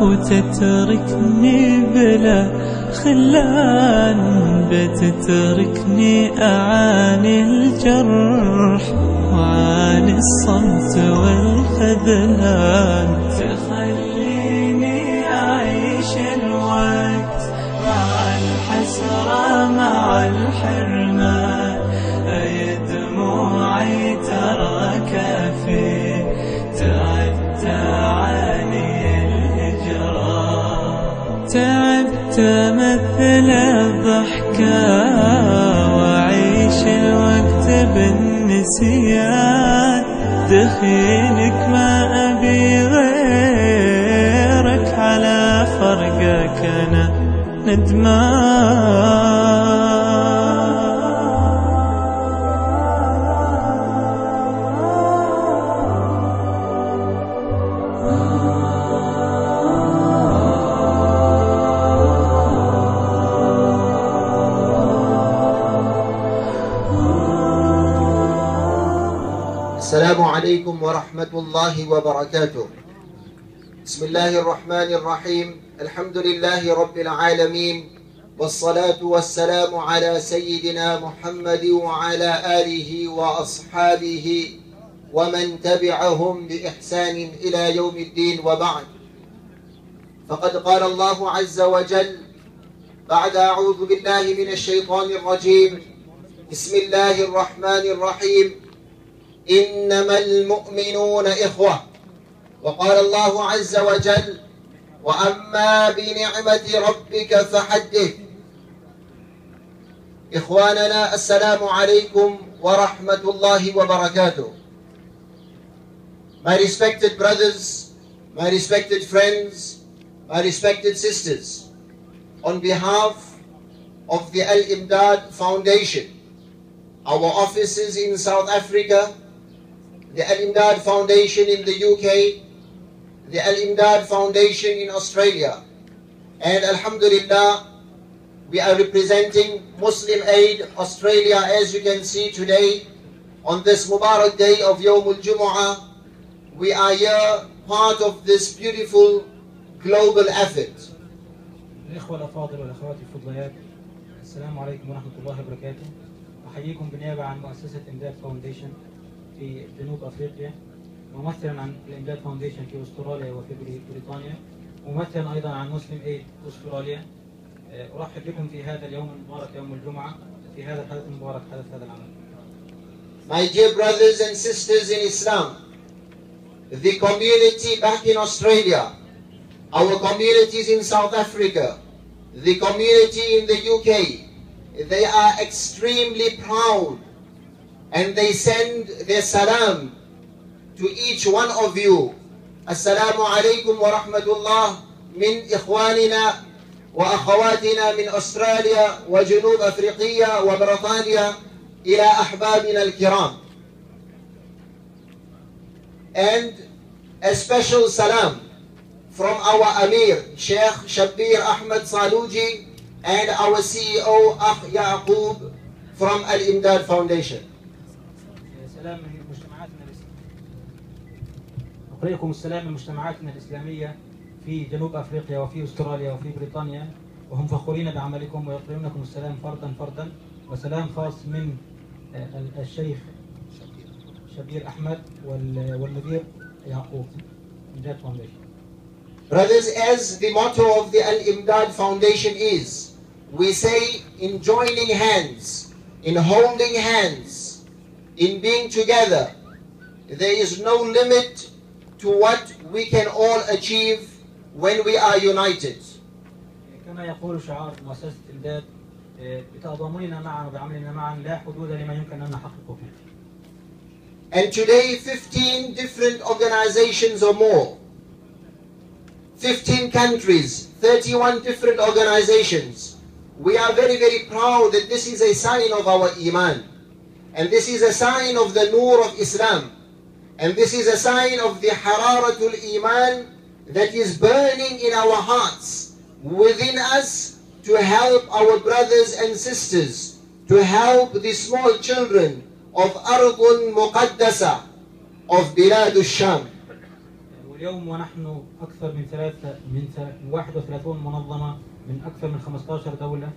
وتتركني بلا خلان بتتركني أعاني الجرح وعاني الصمت والخذلان. تخليني أعيش الوقت مع الحسرة مع الحرمان أي دموعي ترى تعبت مثل الضحكة وأعيش الوقت بالنسيان. دخيلك ما أبي غيرك على فرقك أنا ندمان. ورحمة الله وبركاته. بسم الله الرحمن الرحيم. الحمد لله رب العالمين. والصلاة والسلام على سيدنا محمد وعلى آله وأصحابه ومن تبعهم بإحسان إلى يوم الدين وبعد. فقد قال الله عز وجل بعد أعوذ بالله من الشيطان الرجيم. بسم الله الرحمن الرحيم. إنما المؤمنون إخوة وقال الله عز وجل وأما بنعمة ربك فحدث إخواننا السلام عليكم ورحمة الله وبركاته My respected brothers, my respected friends, my respected sisters, on behalf of the Al Imdad Foundation, our offices in South Africa, the Al Imdad Foundation in the UK, the Al Imdad Foundation in Australia, and Alhamdulillah, we are representing Muslim Aid Australia as you can see today on this Mubarak day of Yawm al Jumu'ah. We are here part of this beautiful global effort. الإخوة الأفاضل والأخوات الفضليات السلام عليكم ورحمة الله وبركاته أحييكم بالنيابة عن مؤسسة إمداد فاونديشن في جنوب أفريقيا ممثلا عن الإمداد Foundation في أستراليا وفي بري- بريطانيا ممثلا أيضا عن Muslim Aid Australia. آه، أرحب بكم في هذا اليوم المبارك يوم الجمعة في هذا الحدث المبارك حدث هذا العمل. My dear brothers and sisters in Islam, the community back in Australia, our communities in South Africa, the community in the UK, they are extremely proud and they send their salam to each one of you. Assalamu alaikum wa rahmatullah min ikhwanina wa akhawatina min Australia wa Junub Afriqiya wa Britania إلى أحبابنا الكرام and a special salam from our Amir Sheikh Shabir Ahmed Saluji and our CEO Akh Yaqub from Al Imdad Foundation آه، سلام من مجتمعاتنا الإسلامية. أقرئكم السلام من مجتمعاتنا الإسلامية في جنوب أفريقيا وفي أستراليا وفي بريطانيا. وهم فخورين بعملكم ويقرؤونكم السلام فردا فردا. وسلام خاص من آه، الشيخ شبير أحمد وال- والمدير يعقوب. Brothers, as the motto of the Al Imdad Foundation is, we say in joining hands, in holding hands, in being together, there is no limit to what we can all achieve when we are united. كما يقول شعار مؤسسة إمداد آه، بتضامننا معا وبعملنا معا لا حدود لما يمكن أن نحققه And today, 15 different organizations or more, 15 countries, 31 different organizations. We are very, very proud that this is a sign of our Iman. And this is a sign of the Nur of Islam. And this is a sign of the Hararatul Iman that is burning in our hearts, within us, to help our brothers and sisters, to help the small children of Ardun Muqaddasa, of Bilad al-Sham. واليوم ونحن أكثر من ثلاثة من ث- 31 منظمة من أكثر من 15 دولة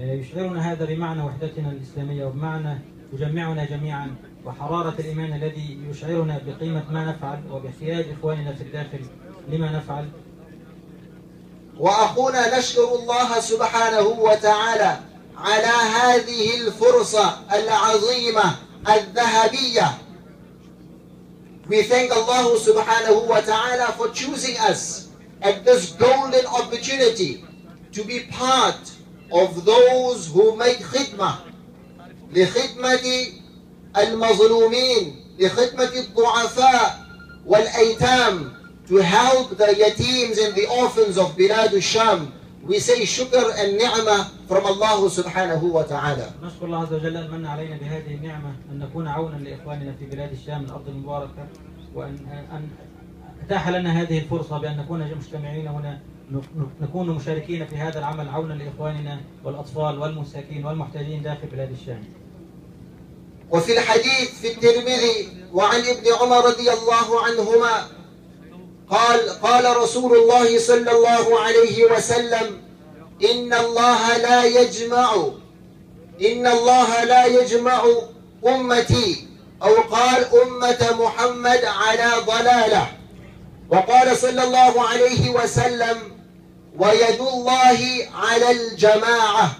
آه، يشعرنا هذا بمعنى وحدتنا الإسلامية وبمعنى يجمعنا جميعا وحرارة الإيمان الذي يشعرنا بقيمة ما نفعل وباحتياج إخواننا في الداخل لما نفعل. وأخونا نشكر الله سبحانه وتعالى على هذه الفرصة العظيمة الذهبية. We thank Allah subhanahu wa ta'ala for choosing us at this golden opportunity to be part of those who make khidmah. لخدمة المظلومين لخدمة الضعفاء والأيتام to help the yatims and the orphans of Bilad al-Sham. We say and ni'mah from subhanahu wa ta'ala. نشكر الله عز وجل أن من علينا بهذه النعمة أن نكون عونا لإخواننا في بلاد الشام الأرض المباركة وأن أن أتاح لنا هذه الفرصة بأن نكون مجتمعين هنا نكون مشاركين في هذا العمل عونا لإخواننا والأطفال والمساكين والمحتاجين داخل بلاد الشام وفي الحديث في الترمذي وعن ابن عمر رضي الله عنهما قال قال رسول الله صلى الله عليه وسلم إن الله لا يجمع إن الله لا يجمع أمتي. أو قال أمة محمد على ضلالة. وقال صلى الله عليه وسلم ويد الله على الجماعة.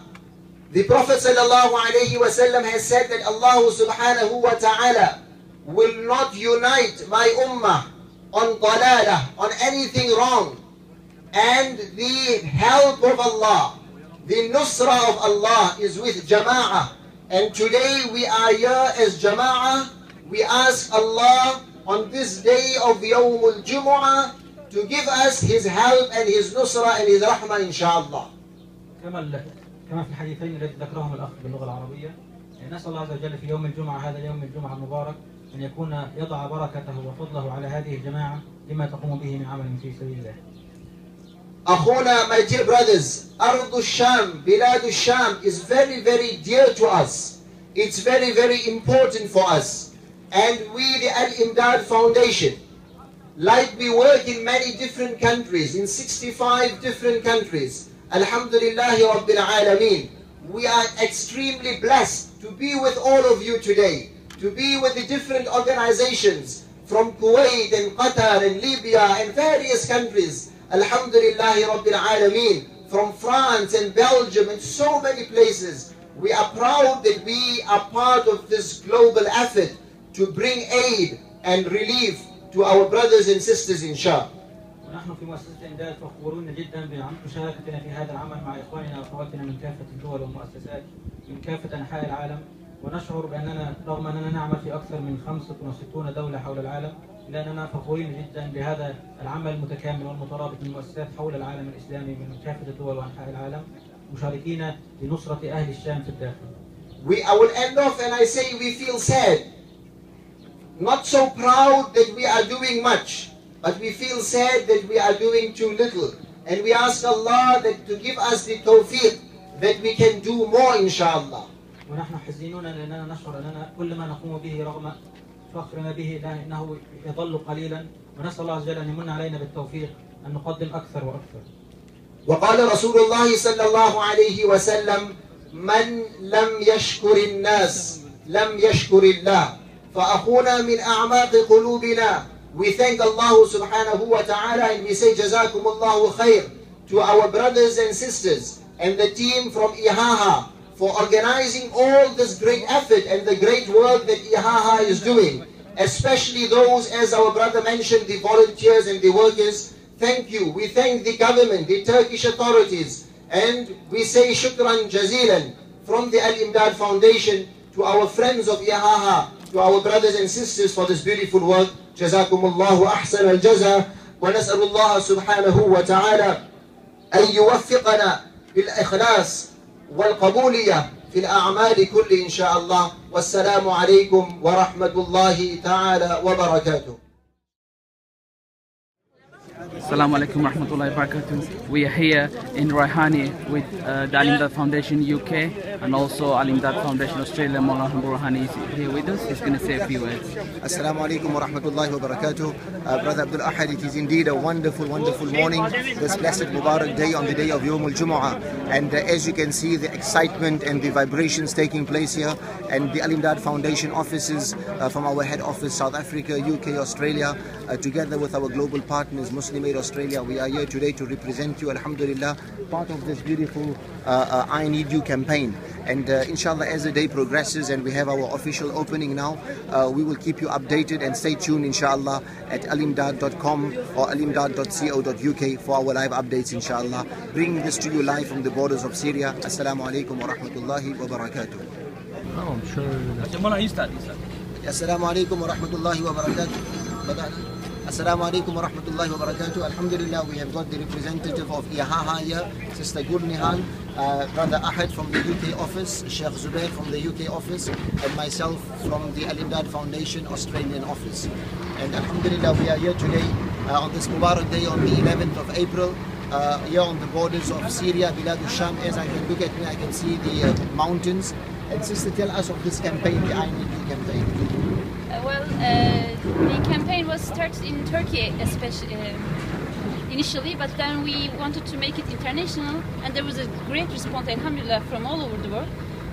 The Prophet wasallam has said that Allah subhanahu wa ta'ala will not unite my ummah on dalalah, on anything wrong. And the help of Allah, the nusra of Allah is with jama'ah. And today we are here as jama'ah. We ask Allah on this day of Yawm al-Jumu'ah to give us His help and His nusra and His rahmah inshallah. كما في الحديثين الذي ذكرهم الأخ باللغة العربية نسأل الله عز وجل في يوم الجمعة هذا يوم الجمعة المبارك أن يكون يضع بركته وفضله على هذه الجماعة لما تقوم به من عمل في سبيل الله. أخونا ماي dear brothers أرض الشام بلاد الشام is very very dear to us it's very very important for us and we the al imdad foundation like we work in many different countries in 65 different countries Alhamdulillahi Rabbil Alameen, we are extremely blessed to be with all of you today, to be with the different organizations from Kuwait and Qatar and Libya and various countries. Alhamdulillahi Rabbil Alameen, from France and Belgium and so many places. We are proud that we are part of this global effort to bring aid and relief to our brothers and sisters in Sham. ونحن في مؤسسة إمداد فخورون جدا بمشاركتنا في هذا العمل مع إخواننا وأخواتنا من كافة الدول والمؤسسات من كافة أنحاء العالم. ونشعر بأننا رغم أننا نعمل في أكثر من 65 دولة حول العالم إلا أننا فخورين جدا بهذا العمل المتكامل والمترابط من مؤسسات حول العالم الإسلامي من كافة الدول وأنحاء العالم مشاركين لنصرة أهل الشام في الداخل. We, I will end off and I say we feel sad. Not so proud that we are doing much, but we feel sad that we are doing too little. And we ask Allah that to give us the tawfiq that we can do more inshallah. ونحن حزينون لأننا نشعر أننا كل ما نقوم به رغم فخرنا به لا إنه يظل قليلا ونسأل الله عز وجل أن يمن علينا بالتوفيق أن نقدم أكثر وأكثر وقال رسول الله صلى الله عليه وسلم من لم يشكر الناس لم يشكر الله فأخونا من أعماق قلوبنا We thank Allah subhanahu wa ta'ala and we say Jazakumullahu khair to our brothers and sisters and the team from IHAHA for organizing all this great effort and the great work that IHAHA is doing, especially those, as our brother mentioned, the volunteers and the workers. Thank you. We thank the government, the Turkish authorities, and we say shukran jazilan from the Al-Imdad Foundation to our friends of IHAHA, to our brothers and sisters for this beautiful work. جزاكم الله أحسن الجزاء ونسأل الله سبحانه وتعالى أن يوفقنا بالإخلاص والقبولية في الأعمال كل إن شاء الله. والسلام عليكم ورحمة الله تعالى وبركاته. Assalamu alaikum warahmatullahi wabarakatuh. We are here in Raihani with uh, the Alimdad Foundation UK and also Alimdad Foundation Australia. Maulana Burhani is here with us. He's going to say a few words. Assalamu alaikum wa rahmatullahi wa barakatuh. Uh, Brother Abdul Ahad, it is indeed a wonderful, wonderful morning, this blessed Mubarak day on the day of Yom al Jumu'ah. And uh, as you can see, the excitement and the vibrations taking place here, and the Alimdad Foundation offices uh, from our head office, South Africa, UK, Australia, uh, together with our global partners, Muslim Aid Australia, we are here today to represent you, Alhamdulillah, part of this beautiful uh, uh, I Need You campaign. And uh, inshallah, as the day progresses and we have our official opening now, uh, we will keep you updated and stay tuned, inshallah, at alimdad.com or alimdad.co.uk for our live updates, inshallah. Bringing this to you live from the borders of Syria. Assalamu alaikum wa rahmatullahi wa barakatuh. Assalamu alaikum wa rahmatullahi wa barakatuh. Assalamu alaikum wa rahmatullahi wa barakatuh. Alhamdulillah, we have got the representative of IAHA here, Sister Gurnihan, uh, Brother Ahad from the UK office, Sheikh Zubair from the UK office, and myself from the Alimdad Foundation Australian office. And Alhamdulillah, we are here today uh, on this Mubarak day on the 11th of April. Uh, here on the borders of Syria, Bilad al-Sham, as I can look at me, I can see the uh, mountains. And sister, tell us of this campaign, the I Need You campaign. Uh, well, uh, the campaign was started in Turkey, especially uh, initially, but then we wanted to make it international, and there was a great response, alhamdulillah, from all over the world.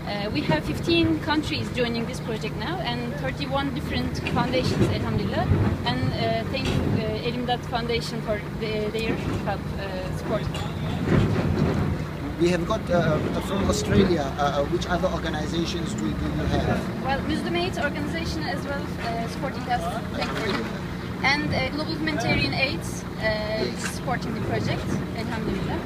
Uh, we have 15 countries joining this project now, and 31 different foundations, alhamdulillah. And uh, thank uh, Elimdat Foundation for the, their help, support. We have got uh, from Australia, uh, which other organizations do, do you have? Well, Muslim Aid organization as well uh, supporting us, thankfully. And uh, Global Humanitarian Aid uh, is supporting the project, alhamdulillah.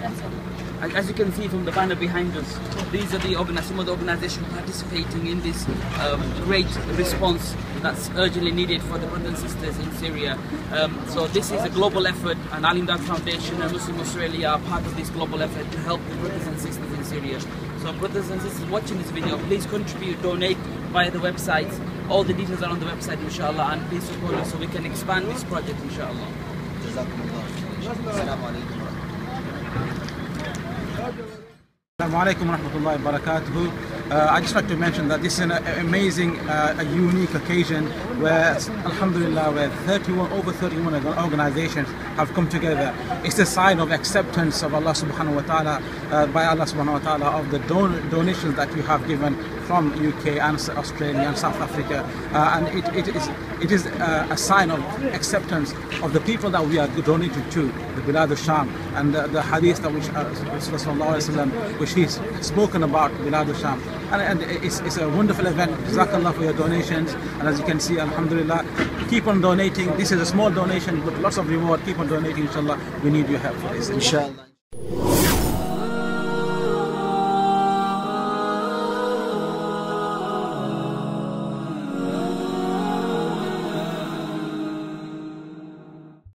That's all. As you can see from the banner behind us, these are the some of the organizations participating in this um, great response that's urgently needed for the brothers and sisters in Syria. Um, so this is a global effort, and Alimdad Foundation and Muslim Australia are part of this global effort to help the brothers and sisters in Syria. So brothers and sisters watching this video, please contribute, donate via the website. All the details are on the website, inshallah, and please support us so we can expand this project, inshallah. Jazakumullah. Assalamu alaikum wa rahmatullahi. Assalamu alaikum wa rahmatullahi wa barakatuh. Uh, I just like to mention that this is an amazing, uh, a unique occasion where, Alhamdulillah, where 31 over 31 organizations have come together. It's a sign of acceptance of Allah Subhanahu wa Taala uh, by Allah Subhanahu wa Taala of the don- donations that you have given from UK and Australia and South Africa, uh, and it, it is it is uh, a sign of acceptance of the people that we are donating to, the Bilad al-Sham, and the, the hadith that which uh, which he's spoken about Bilad al-Sham, and, and it's, it's a wonderful event. Jazakallah for your donations, and as you can see, Alhamdulillah, keep on donating. This is a small donation, but lots of reward. Keep on donating, inshallah. We need your help for this. Inshallah.